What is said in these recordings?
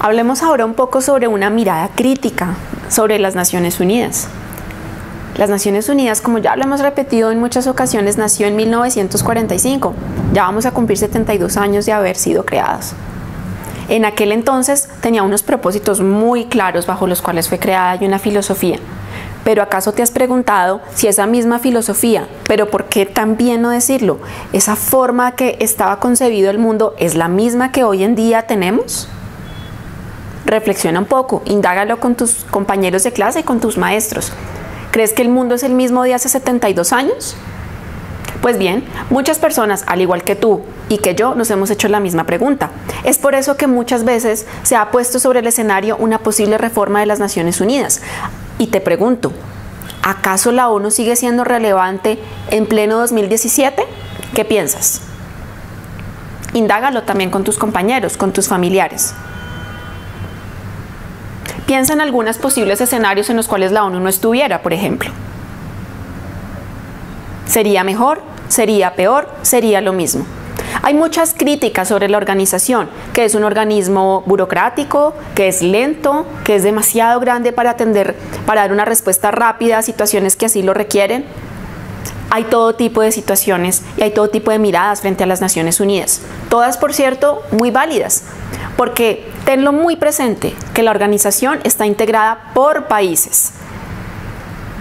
Hablemos ahora un poco sobre una mirada crítica sobre las Naciones Unidas. Las Naciones Unidas, como ya lo hemos repetido en muchas ocasiones, nació en 1945. Ya vamos a cumplir 72 años de haber sido creadas. En aquel entonces tenía unos propósitos muy claros bajo los cuales fue creada y una filosofía. Pero ¿acaso te has preguntado si esa misma filosofía, pero por qué también no decirlo, esa forma que estaba concebido el mundo es la misma que hoy en día tenemos? Reflexiona un poco, indágalo con tus compañeros de clase y con tus maestros. ¿Crees que el mundo es el mismo de hace 72 años? Pues bien, muchas personas, al igual que tú y que yo, nos hemos hecho la misma pregunta. Es por eso que muchas veces se ha puesto sobre el escenario una posible reforma de las Naciones Unidas. Y te pregunto, ¿acaso la ONU sigue siendo relevante en pleno 2017? ¿Qué piensas? Indágalo también con tus compañeros, con tus familiares. Piensa en algunos posibles escenarios en los cuales la ONU no estuviera, por ejemplo. ¿Sería mejor? ¿Sería peor? ¿Sería lo mismo? Hay muchas críticas sobre la organización, que es un organismo burocrático, que es lento, que es demasiado grande para atender, para dar una respuesta rápida a situaciones que así lo requieren. Hay todo tipo de situaciones y hay todo tipo de miradas frente a las Naciones Unidas. Todas, por cierto, muy válidas, porque tenlo muy presente que la organización está integrada por países.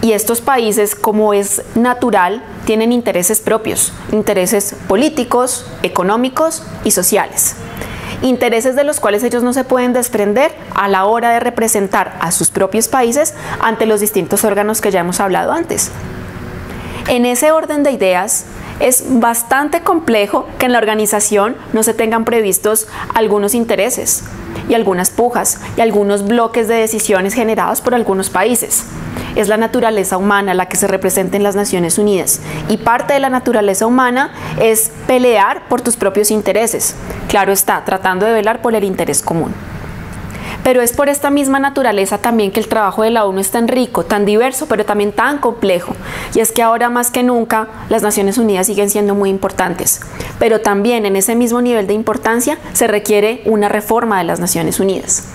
Y estos países, como es natural, tienen intereses propios, intereses políticos, económicos y sociales. Intereses de los cuales ellos no se pueden desprender a la hora de representar a sus propios países ante los distintos órganos que ya hemos hablado antes. En ese orden de ideas, es bastante complejo que en la organización no se tengan previstos algunos intereses y algunas pujas y algunos bloques de decisiones generados por algunos países. Es la naturaleza humana la que se representa en las Naciones Unidas y parte de la naturaleza humana es pelear por tus propios intereses. Claro está, tratando de velar por el interés común. Pero es por esta misma naturaleza también que el trabajo de la ONU es tan rico, tan diverso, pero también tan complejo. Y es que ahora más que nunca las Naciones Unidas siguen siendo muy importantes. Pero también en ese mismo nivel de importancia se requiere una reforma de las Naciones Unidas.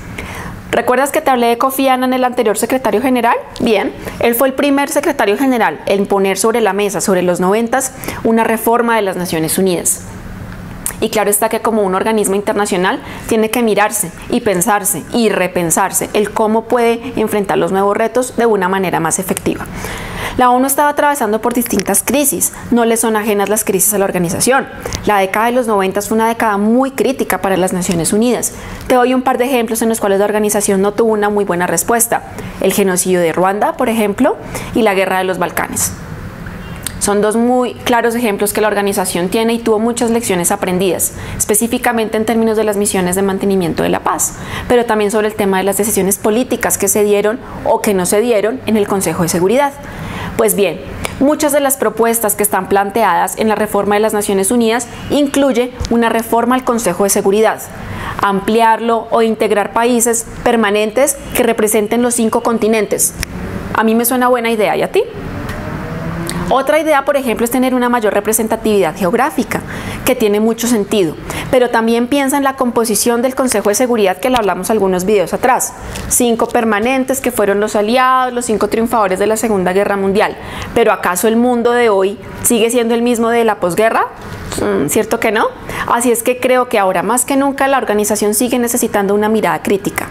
¿Recuerdas que te hablé de Kofi Annan, el anterior secretario general? Bien, él fue el primer secretario general en poner sobre la mesa, sobre los noventas, una reforma de las Naciones Unidas. Y claro está que como un organismo internacional tiene que mirarse y pensarse y repensarse el cómo puede enfrentar los nuevos retos de una manera más efectiva. La ONU estaba atravesando por distintas crisis, no le son ajenas las crisis a la organización. La década de los 90 fue una década muy crítica para las Naciones Unidas. Te doy un par de ejemplos en los cuales la organización no tuvo una muy buena respuesta. El genocidio de Ruanda, por ejemplo, y la guerra de los Balcanes. Son dos muy claros ejemplos que la organización tiene y tuvo muchas lecciones aprendidas, específicamente en términos de las misiones de mantenimiento de la paz, pero también sobre el tema de las decisiones políticas que se dieron o que no se dieron en el Consejo de Seguridad. Pues bien, muchas de las propuestas que están planteadas en la reforma de las Naciones Unidas incluye una reforma al Consejo de Seguridad, ampliarlo o integrar países permanentes que representen los cinco continentes. A mí me suena buena idea, ¿y a ti? Otra idea, por ejemplo, es tener una mayor representatividad geográfica, que tiene mucho sentido, pero también piensa en la composición del Consejo de Seguridad que le hablamos algunos videos atrás. Cinco permanentes que fueron los aliados, los cinco triunfadores de la Segunda Guerra Mundial. Pero ¿acaso el mundo de hoy sigue siendo el mismo de la posguerra? Mm, ¿Cierto que no? Así es que creo que ahora más que nunca la organización sigue necesitando una mirada crítica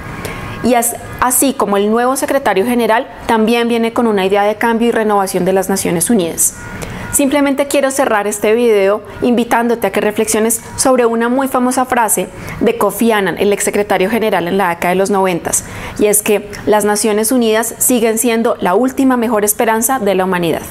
y así como el nuevo secretario general también viene con una idea de cambio y renovación de las Naciones Unidas. Simplemente quiero cerrar este video invitándote a que reflexiones sobre una muy famosa frase de Kofi Annan, el exsecretario general en la década de los 90, y es que las Naciones Unidas siguen siendo la última mejor esperanza de la humanidad.